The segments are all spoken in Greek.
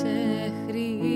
σε χρήση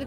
στη